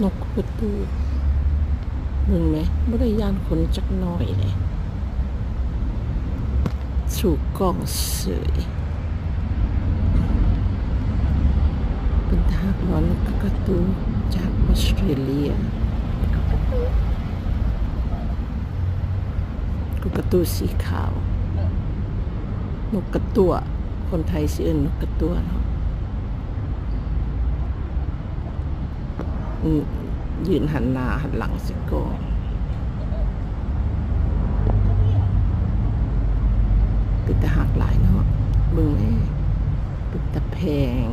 นกประตูมึงไหมบ่ได้ย่านคนจักน้อยเลยสู่กล้องเสยเป็นทากร้อนกกระตูจากออสเตรเลียกกระตูสีขาว นกกระตัว คนไทยสิเอิ้นนกกระตัวเนาะ ยืนหันหน้าหันหลังสิก่อปิดตาหักหลายเนาะเบิ่งแม่ปิดตาแพง